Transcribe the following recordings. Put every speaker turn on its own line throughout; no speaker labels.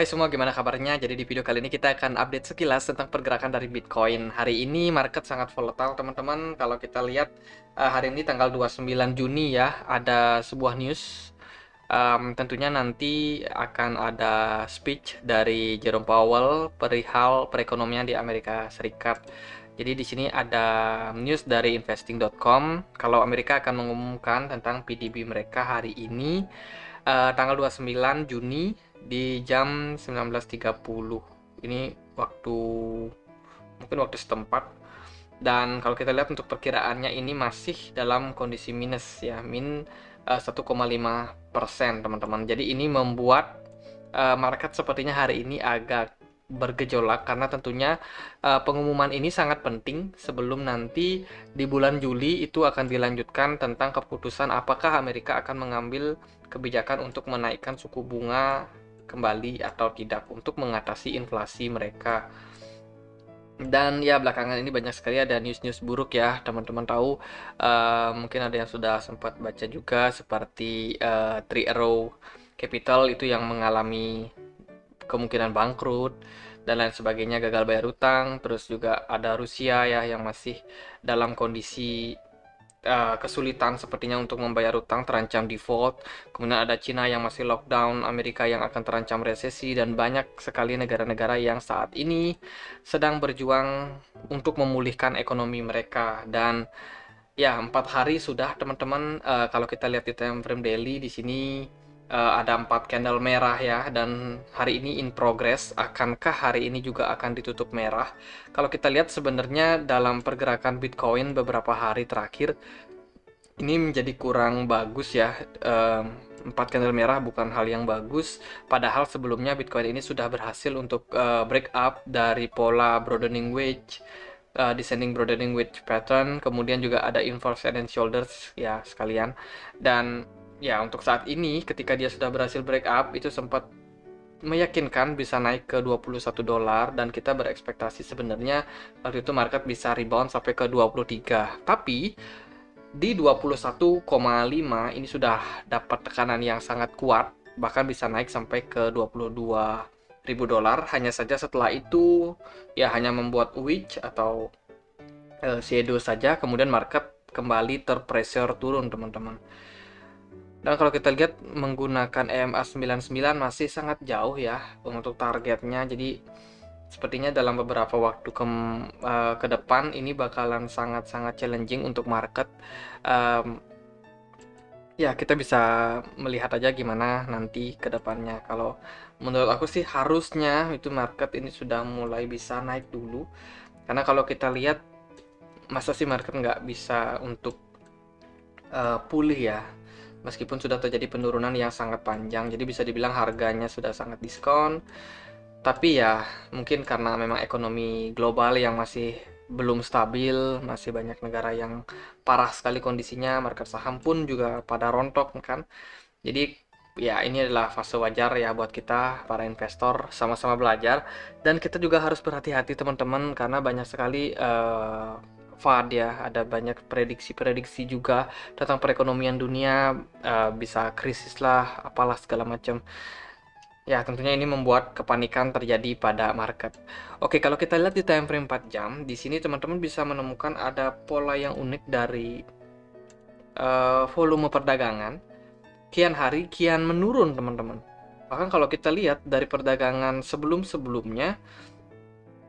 Hai semua, gimana kabarnya? Jadi di video kali ini kita akan update sekilas tentang pergerakan dari Bitcoin. Hari ini market sangat volatile, teman-teman. Kalau kita lihat uh, hari ini tanggal 29 Juni ya, ada sebuah news. Um, tentunya nanti akan ada speech dari Jerome Powell perihal perekonomian di Amerika Serikat. Jadi di sini ada news dari investing.com kalau Amerika akan mengumumkan tentang PDB mereka hari ini uh, tanggal 29 Juni di jam 19.30 ini waktu mungkin waktu setempat. Dan kalau kita lihat untuk perkiraannya ini masih dalam kondisi minus ya min uh, 1,5 persen teman-teman. Jadi ini membuat uh, market sepertinya hari ini agak bergejolak karena tentunya uh, pengumuman ini sangat penting sebelum nanti di bulan Juli itu akan dilanjutkan tentang keputusan apakah Amerika akan mengambil kebijakan untuk menaikkan suku bunga kembali atau tidak untuk mengatasi inflasi mereka. Dan ya belakangan ini banyak sekali ada news-news buruk ya teman-teman tahu uh, mungkin ada yang sudah sempat baca juga seperti uh, Three Arrow Capital itu yang mengalami kemungkinan bangkrut dan lain sebagainya gagal bayar utang terus juga ada Rusia ya yang masih dalam kondisi uh, kesulitan sepertinya untuk membayar utang terancam default. Kemudian ada Cina yang masih lockdown, Amerika yang akan terancam resesi dan banyak sekali negara-negara yang saat ini sedang berjuang untuk memulihkan ekonomi mereka dan ya empat hari sudah teman-teman uh, kalau kita lihat di time frame daily di sini uh, ada empat candle merah ya dan hari ini in progress. Akankah hari ini juga akan ditutup merah? Kalau kita lihat sebenarnya dalam pergerakan Bitcoin beberapa hari terakhir ini menjadi kurang bagus ya. Empat candle merah bukan hal yang bagus. Padahal sebelumnya Bitcoin ini sudah berhasil untuk uh, break up dari pola broadening wedge uh, descending broadening wedge pattern. Kemudian juga ada inverse head and shoulders ya sekalian. Dan ya untuk saat ini ketika dia sudah berhasil break up itu sempat meyakinkan bisa naik ke 21 dolar dan kita berekspektasi sebenarnya waktu itu market bisa rebound sampai ke 23. Tapi di 21,5 ini sudah dapat tekanan yang sangat kuat bahkan bisa naik sampai ke 22 ribu dolar. Hanya saja setelah itu ya hanya membuat witch atau uh, shadow saja. Kemudian market kembali terpressure turun teman-teman dan kalau kita lihat menggunakan EMA 99 masih sangat jauh ya untuk targetnya. Jadi sepertinya dalam beberapa waktu ke, uh, ke depan ini bakalan sangat-sangat challenging untuk market. Um, ya kita bisa melihat aja gimana nanti ke depannya. Kalau menurut aku sih harusnya itu market ini sudah mulai bisa naik dulu. Karena kalau kita lihat masa sih market nggak bisa untuk uh, pulih ya meskipun sudah terjadi penurunan yang sangat panjang jadi bisa dibilang harganya sudah sangat diskon. Tapi ya mungkin karena memang ekonomi global yang masih belum stabil masih banyak negara yang parah sekali kondisinya market saham pun juga pada rontok kan. Jadi ya ini adalah fase wajar ya buat kita para investor sama-sama belajar. Dan kita juga harus berhati-hati teman-teman karena banyak sekali uh, FAD ya ada banyak prediksi-prediksi juga tentang perekonomian dunia uh, bisa krisis lah apalah segala macam. Ya tentunya ini membuat kepanikan terjadi pada market. Oke kalau kita lihat di time frame 4 jam di sini teman-teman bisa menemukan ada pola yang unik dari uh, volume perdagangan. Kian hari kian menurun teman-teman. Bahkan kalau kita lihat dari perdagangan sebelum-sebelumnya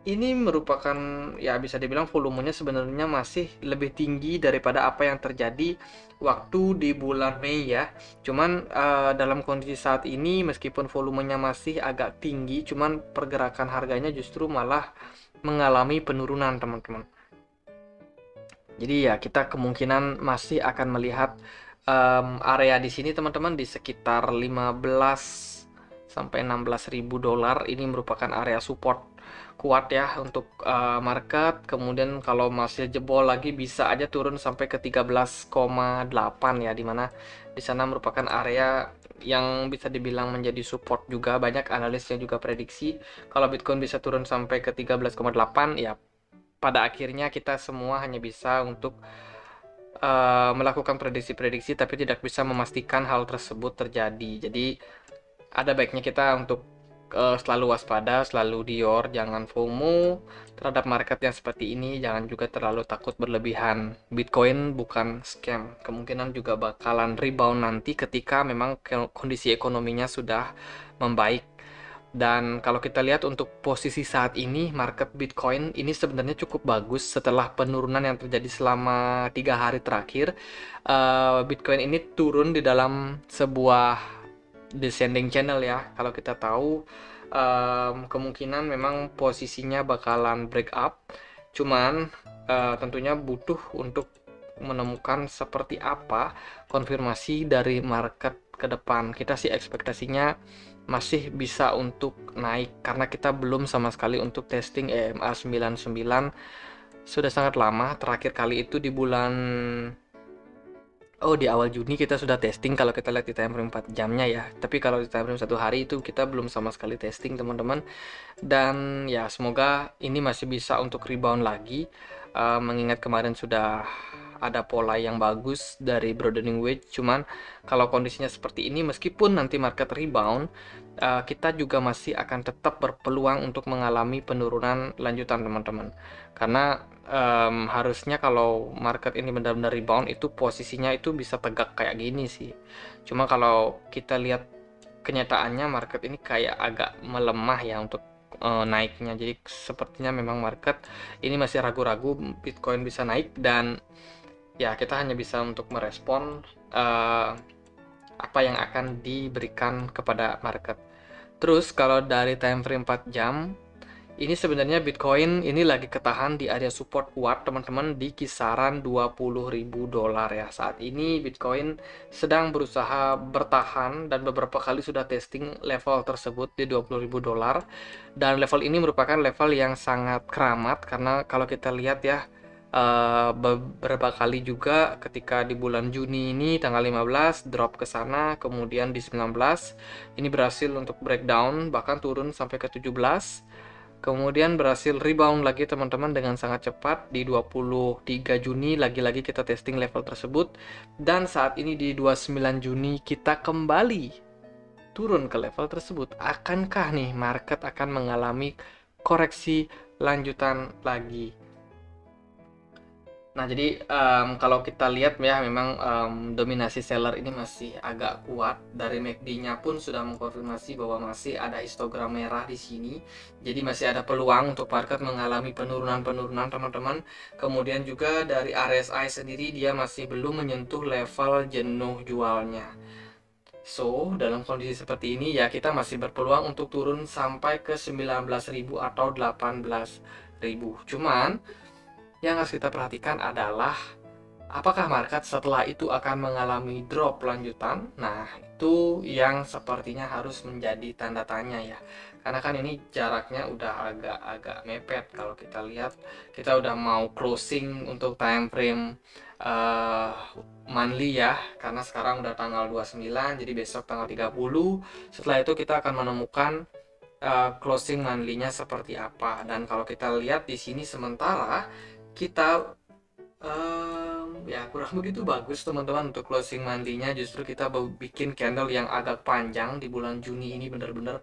ini merupakan ya bisa dibilang volumenya sebenarnya masih lebih tinggi daripada apa yang terjadi waktu di bulan Mei ya. Cuman uh, dalam kondisi saat ini meskipun volumenya masih agak tinggi, cuman pergerakan harganya justru malah mengalami penurunan teman-teman. Jadi ya kita kemungkinan masih akan melihat um, area di sini teman-teman di sekitar 15 sampai 16.000 dolar ini merupakan area support kuat ya untuk uh, market. Kemudian kalau masih jebol lagi bisa aja turun sampai ke 13,8 ya di mana di sana merupakan area yang bisa dibilang menjadi support juga. Banyak analis yang juga prediksi kalau Bitcoin bisa turun sampai ke 13,8 ya pada akhirnya kita semua hanya bisa untuk uh, melakukan prediksi-prediksi tapi tidak bisa memastikan hal tersebut terjadi. Jadi ada baiknya kita untuk uh, selalu waspada, selalu dior, jangan FOMO terhadap market yang seperti ini, jangan juga terlalu takut berlebihan. Bitcoin bukan scam, kemungkinan juga bakalan rebound nanti ketika memang kondisi ekonominya sudah membaik. Dan kalau kita lihat untuk posisi saat ini, market Bitcoin ini sebenarnya cukup bagus setelah penurunan yang terjadi selama tiga hari terakhir. Uh, Bitcoin ini turun di dalam sebuah descending channel ya. Kalau kita tahu um, kemungkinan memang posisinya bakalan break up. Cuman uh, tentunya butuh untuk menemukan seperti apa konfirmasi dari market ke depan. Kita sih ekspektasinya masih bisa untuk naik karena kita belum sama sekali untuk testing EMA 99 sudah sangat lama terakhir kali itu di bulan Oh di awal Juni kita sudah testing kalau kita lihat di time frame 4 jamnya ya. Tapi kalau di time frame satu hari itu kita belum sama sekali testing teman-teman. Dan ya semoga ini masih bisa untuk rebound lagi. Uh, Mengingat kemarin sudah ada pola yang bagus dari broadening wedge Cuman kalau kondisinya seperti ini meskipun nanti market rebound uh, Kita juga masih akan tetap berpeluang untuk mengalami penurunan lanjutan teman-teman. Karena um, harusnya kalau market ini benar-benar rebound itu posisinya itu bisa tegak kayak gini sih. Cuma kalau kita lihat kenyataannya market ini kayak agak melemah ya untuk uh, naiknya. Jadi sepertinya memang market ini masih ragu-ragu Bitcoin bisa naik dan ya kita hanya bisa untuk merespon uh, apa yang akan diberikan kepada market. Terus kalau dari time frame 4 jam ini sebenarnya Bitcoin ini lagi ketahan di area support kuat teman-teman di kisaran 20.000 dolar ya. Saat ini Bitcoin sedang berusaha bertahan dan beberapa kali sudah testing level tersebut di 20.000 dolar dan level ini merupakan level yang sangat keramat karena kalau kita lihat ya uh, beberapa kali juga ketika di bulan Juni ini tanggal 15 drop ke sana kemudian di 19 ini berhasil untuk breakdown bahkan turun sampai ke 17 Kemudian berhasil rebound lagi teman-teman dengan sangat cepat di 23 Juni lagi-lagi kita testing level tersebut dan saat ini di 29 Juni kita kembali turun ke level tersebut. Akankah nih market akan mengalami koreksi lanjutan lagi? Nah, jadi um, kalau kita lihat ya memang um, dominasi seller ini masih agak kuat. Dari MACD-nya pun sudah mengkonfirmasi bahwa masih ada histogram merah di sini. Jadi masih ada peluang untuk market mengalami penurunan-penurunan teman-teman. Kemudian juga dari RSI sendiri dia masih belum menyentuh level jenuh jualnya. So, dalam kondisi seperti ini ya kita masih berpeluang untuk turun sampai ke 19.000 atau 18.000. Cuman yang harus kita perhatikan adalah apakah market setelah itu akan mengalami drop lanjutan? Nah, itu yang sepertinya harus menjadi tanda tanya ya. Karena kan ini jaraknya udah agak-agak mepet kalau kita lihat kita udah mau closing untuk time frame uh, monthly ya karena sekarang udah tanggal 29 jadi besok tanggal 30 setelah itu kita akan menemukan uh, closing monthly-nya seperti apa dan kalau kita lihat di sini sementara kita um, ya kurang begitu bagus teman-teman untuk closing mandinya. Justru kita bikin candle yang agak panjang di bulan Juni ini benar-benar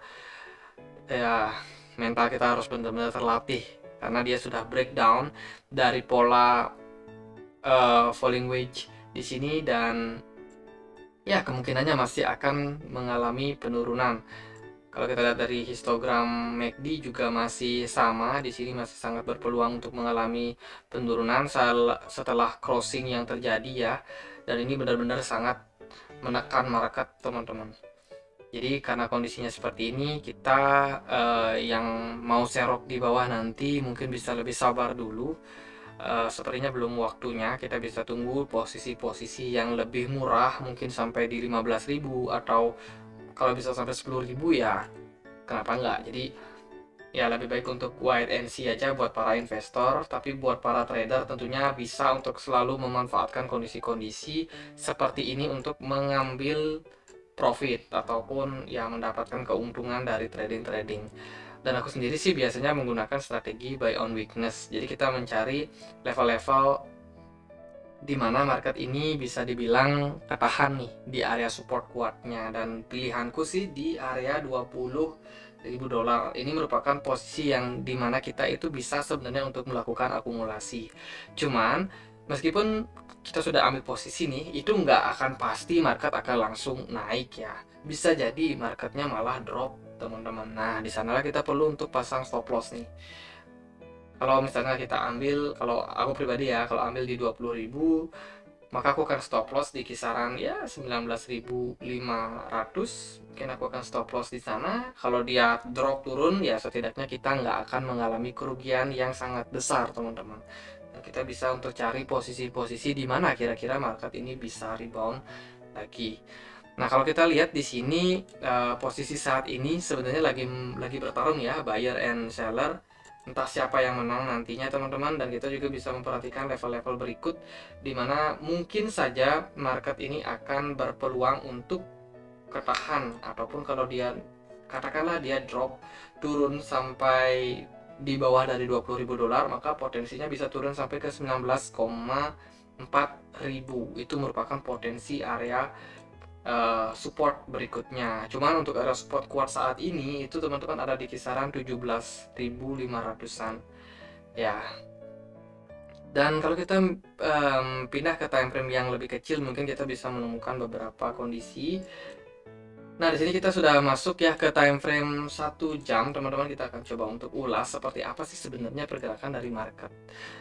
ya mental kita harus benar-benar terlatih. Karena dia sudah breakdown dari pola uh, falling wedge di sini dan ya kemungkinannya masih akan mengalami penurunan kalau kita lihat dari histogram MACD juga masih sama, di sini masih sangat berpeluang untuk mengalami penurunan setelah crossing yang terjadi ya. Dan ini benar-benar sangat menekan market teman-teman. Jadi karena kondisinya seperti ini, kita eh, yang mau serok di bawah nanti mungkin bisa lebih sabar dulu. Uh, sepertinya belum waktunya kita bisa tunggu posisi-posisi yang lebih murah mungkin sampai di 15.000 atau kalau bisa sampai 10.000 ya kenapa enggak? Jadi ya lebih baik untuk wait and see aja buat para investor. Tapi buat para trader tentunya bisa untuk selalu memanfaatkan kondisi-kondisi seperti ini untuk mengambil profit ataupun ya mendapatkan keuntungan dari trading-trading. Dan aku sendiri sih biasanya menggunakan strategi buy on weakness. Jadi kita mencari level-level di mana market ini bisa dibilang ketahan nih di area support kuatnya. Dan pilihanku sih di area 20.500 ribu dolar. Ini merupakan posisi yang di mana kita itu bisa sebenarnya untuk melakukan akumulasi. Cuman meskipun kita sudah ambil posisi nih itu nggak akan pasti market akan langsung naik ya. Bisa jadi marketnya malah drop teman-teman. Nah di sanalah kita perlu untuk pasang stop loss nih kalau misalnya kita ambil kalau aku pribadi ya kalau ambil di 20.000 maka aku akan stop loss di kisaran ya 19.500 mungkin aku akan stop loss di sana. Kalau dia drop turun ya setidaknya kita nggak akan mengalami kerugian yang sangat besar teman-teman. Dan kita bisa untuk cari posisi-posisi di mana kira-kira market ini bisa rebound lagi. Nah, kalau kita lihat di sini uh, posisi saat ini sebenarnya lagi lagi bertarung ya buyer and seller entah siapa yang menang nantinya teman-teman. Dan kita juga bisa memperhatikan level-level berikut di mana mungkin saja market ini akan berpeluang untuk ketahan. Ataupun kalau dia katakanlah dia drop turun sampai di bawah dari 20.000 dolar maka potensinya bisa turun sampai ke 19,4 ribu. Itu merupakan potensi area uh, support berikutnya. Cuman untuk area support kuat saat ini itu teman-teman ada di kisaran 17.500-an. Ya. Dan kalau kita um, pindah ke time frame yang lebih kecil mungkin kita bisa menemukan beberapa kondisi Nah, di sini kita sudah masuk ya ke time frame 1 jam. Teman-teman kita akan coba untuk ulas seperti apa sih sebenarnya pergerakan dari market.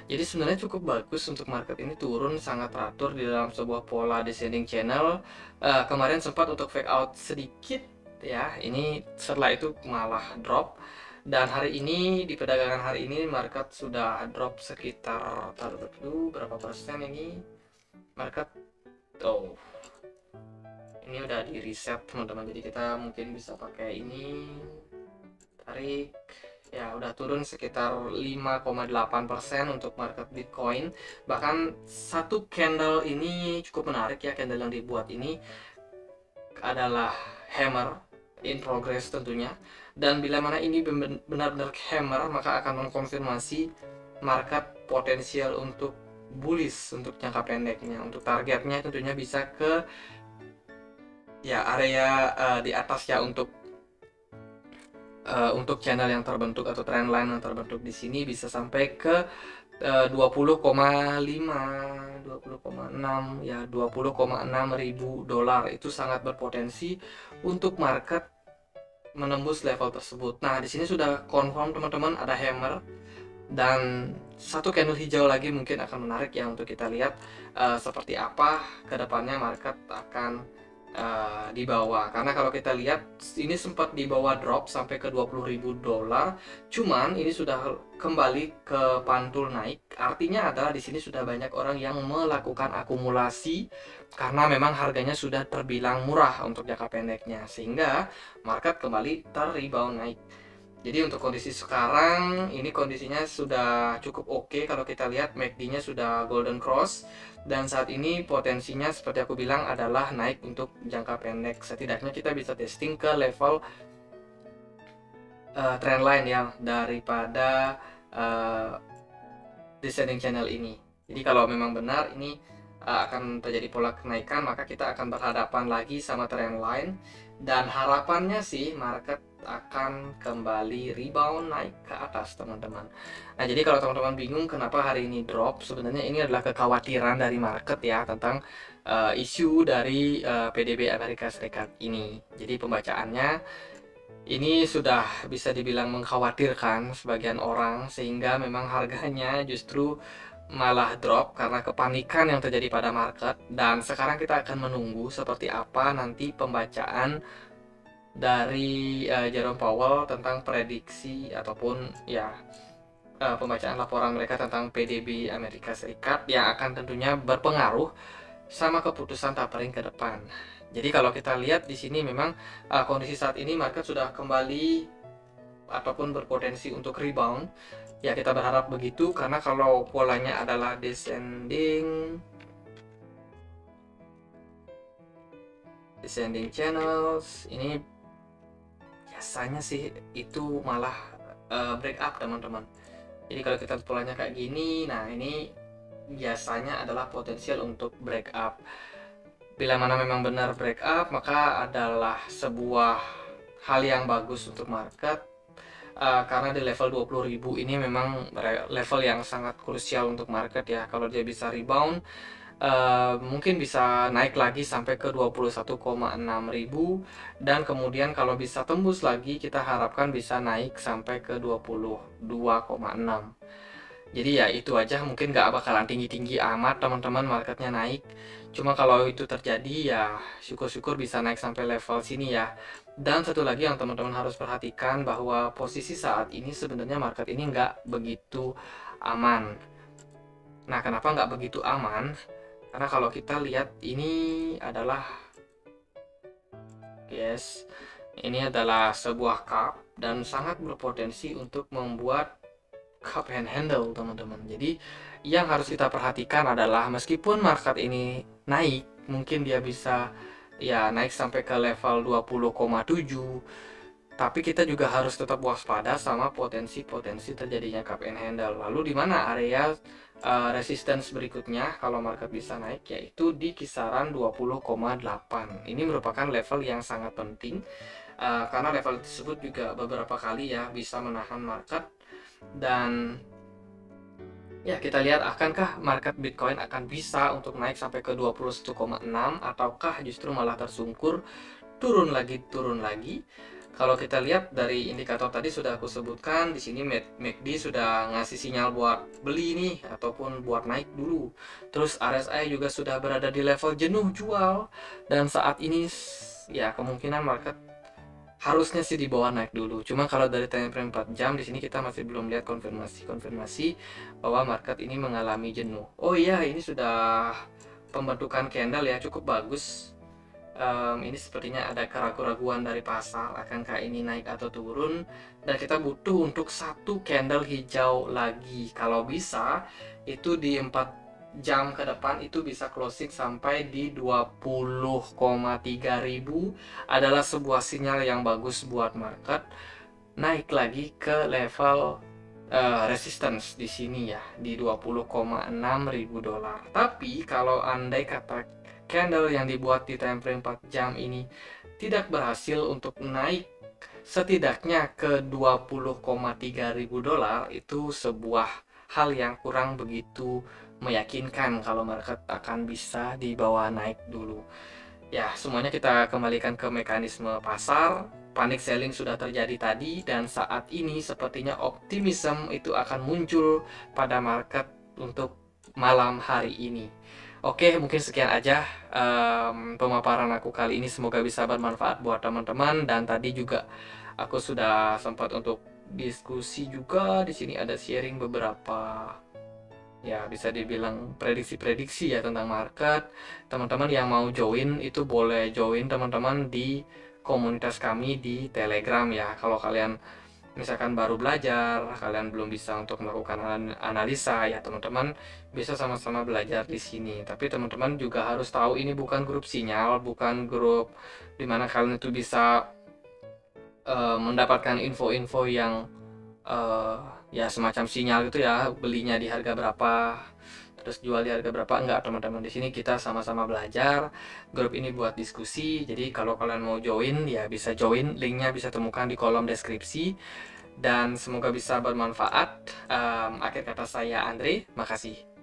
Jadi sebenarnya cukup bagus untuk market ini turun sangat teratur di dalam sebuah pola descending channel. Uh, kemarin sempat untuk fake out sedikit ya. Ini setelah itu malah drop. Dan hari ini di perdagangan hari ini market sudah drop sekitar taruh dulu berapa persen ini? Market oh ini udah di reset teman-teman. Jadi kita mungkin bisa pakai ini. Tarik. Ya udah turun sekitar 5,8% untuk market Bitcoin. Bahkan satu candle ini cukup menarik ya candle yang dibuat ini adalah hammer in progress tentunya. Dan bila mana ini benar-benar hammer maka akan mengkonfirmasi market potensial untuk bullish untuk jangka pendeknya. Untuk targetnya tentunya bisa ke ya area uh, di atas ya untuk uh, untuk channel yang terbentuk atau trendline yang terbentuk di sini bisa sampai ke uh, 20,5 20,6 ya 20,6 ribu dolar itu sangat berpotensi untuk market menembus level tersebut. Nah, di sini sudah confirm teman-teman ada hammer dan satu candle hijau lagi mungkin akan menarik ya untuk kita lihat uh, seperti apa ke depannya market akan uh, di bawah. Karena kalau kita lihat ini sempat di bawah drop sampai ke 20.000 dolar. Cuman ini sudah kembali ke pantul naik. Artinya adalah di sini sudah banyak orang yang melakukan akumulasi karena memang harganya sudah terbilang murah untuk jangka pendeknya. Sehingga market kembali terrebound naik jadi untuk kondisi sekarang ini kondisinya sudah cukup oke okay. kalau kita lihat MACD-nya sudah golden cross dan saat ini potensinya seperti aku bilang adalah naik untuk jangka pendek. Setidaknya kita bisa testing ke level uh, trendline yang daripada uh, descending channel ini. Jadi kalau memang benar ini uh, akan terjadi pola kenaikan maka kita akan berhadapan lagi sama trendline dan harapannya sih market akan kembali rebound naik ke atas teman-teman. Nah jadi kalau teman-teman bingung kenapa hari ini drop sebenarnya ini adalah kekhawatiran dari market ya tentang uh, isu dari uh, eh, PDB Amerika Serikat ini. Jadi pembacaannya ini sudah bisa dibilang mengkhawatirkan sebagian orang sehingga memang harganya justru malah drop karena kepanikan yang terjadi pada market. Dan sekarang kita akan menunggu seperti apa nanti pembacaan dari uh, Jerome Powell tentang prediksi ataupun ya uh, pembacaan laporan mereka tentang PDB Amerika Serikat yang akan tentunya berpengaruh sama keputusan tapering ke depan. Jadi kalau kita lihat di sini memang uh, kondisi saat ini market sudah kembali ataupun berpotensi untuk rebound. Ya kita berharap begitu karena kalau polanya adalah descending descending channels ini biasanya sih itu malah uh, break up teman-teman. Jadi kalau kita polanya kayak gini nah ini biasanya adalah potensial untuk break up. Bila mana memang benar break up maka adalah sebuah hal yang bagus untuk market. Uh, karena di level 20.000 ini memang level yang sangat krusial untuk market ya. Kalau dia bisa rebound uh, mungkin bisa naik lagi sampai ke 21,6 ribu. Dan kemudian kalau bisa tembus lagi kita harapkan bisa naik sampai ke 22,6 jadi ya itu aja mungkin gak bakalan tinggi-tinggi amat teman-teman marketnya naik. Cuma kalau itu terjadi ya syukur-syukur bisa naik sampai level sini ya. Dan satu lagi yang teman-teman harus perhatikan bahwa posisi saat ini sebenarnya market ini nggak begitu aman. Nah kenapa nggak begitu aman karena kalau kita lihat ini adalah yes ini adalah sebuah cup dan sangat berpotensi untuk membuat cup and handle teman-teman. Jadi yang harus kita perhatikan adalah meskipun market ini naik mungkin dia bisa ya naik sampai ke level 20,7 tapi kita juga harus tetap waspada sama potensi-potensi terjadinya cup and handle. Lalu di mana area uh, resistance berikutnya kalau market bisa naik yaitu di kisaran 20,8 ini merupakan level yang sangat penting uh, karena level tersebut juga beberapa kali ya bisa menahan market. Dan ya kita lihat akankah market Bitcoin akan bisa untuk naik sampai ke 21,6 ataukah justru malah tersungkur turun lagi turun lagi kalau kita lihat dari indikator tadi sudah aku sebutkan di sini MACD sudah ngasih sinyal buat beli nih ataupun buat naik dulu. Terus RSI juga sudah berada di level jenuh jual dan saat ini ya kemungkinan market harusnya sih di bawah naik dulu. Cuma kalau dari time frame 4 jam di sini kita masih belum lihat konfirmasi-konfirmasi bahwa market ini mengalami jenuh. Oh iya, ini sudah pembentukan candle ya cukup bagus. Um, ini sepertinya ada keraguan-raguan dari pasar akankah ini naik atau turun? Dan kita butuh untuk satu candle hijau lagi. Kalau bisa itu di 4 jam ke depan itu bisa closing sampai di 20,3 ribu. Adalah sebuah sinyal yang bagus buat market. Naik lagi ke level uh, resistance di sini ya di 20,6 ribu dolar. Tapi kalau andai kata candle yang dibuat di time frame 4 jam ini tidak berhasil untuk naik setidaknya ke 20,3 ribu dolar itu sebuah hal yang kurang begitu meyakinkan kalau market akan bisa dibawa naik dulu. Ya, semuanya kita kembalikan ke mekanisme pasar. Panic selling sudah terjadi tadi dan saat ini sepertinya optimism itu akan muncul pada market untuk malam hari ini. Oke, mungkin sekian aja um, pemaparan aku kali ini. Semoga bisa bermanfaat buat teman-teman dan tadi juga aku sudah sempat untuk diskusi juga di sini ada sharing beberapa ya bisa dibilang prediksi-prediksi ya tentang market. Teman-teman yang mau join itu boleh join teman-teman di komunitas kami di Telegram ya. Kalau kalian misalkan baru belajar, kalian belum bisa untuk melakukan analisa ya teman-teman bisa sama-sama belajar di sini. Tapi teman-teman juga harus tahu ini bukan grup sinyal, bukan grup di mana kalian itu bisa uh, mendapatkan info-info yang uh, ya semacam sinyal gitu ya belinya di harga berapa terus jual di harga berapa? Enggak teman-teman. Di sini kita sama-sama belajar grup ini buat diskusi. Jadi kalau kalian mau join ya bisa join. Linknya bisa temukan di kolom deskripsi. Dan semoga bisa bermanfaat. Um, akhir kata saya Andre. Makasih